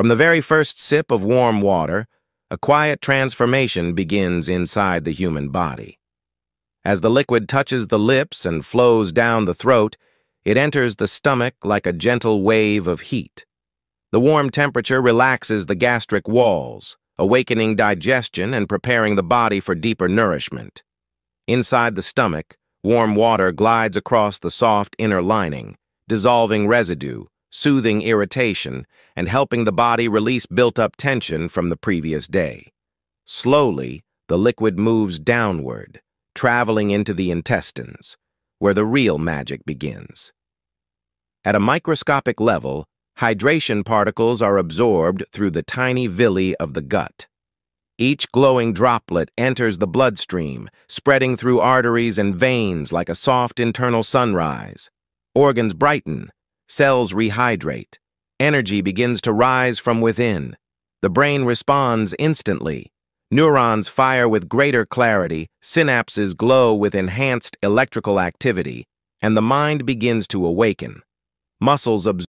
From the very first sip of warm water, a quiet transformation begins inside the human body. As the liquid touches the lips and flows down the throat, it enters the stomach like a gentle wave of heat. The warm temperature relaxes the gastric walls, awakening digestion and preparing the body for deeper nourishment. Inside the stomach, warm water glides across the soft inner lining, dissolving residue, soothing irritation, and helping the body release built-up tension from the previous day. Slowly, the liquid moves downward, traveling into the intestines, where the real magic begins. At a microscopic level, hydration particles are absorbed through the tiny villi of the gut. Each glowing droplet enters the bloodstream, spreading through arteries and veins like a soft internal sunrise. Organs brighten, cells rehydrate, energy begins to rise from within. The brain responds instantly. Neurons fire with greater clarity, synapses glow with enhanced electrical activity, and the mind begins to awaken. Muscles absorb